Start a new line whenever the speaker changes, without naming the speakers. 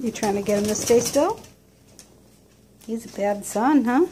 You trying to get him to stay still? He's a bad son, huh?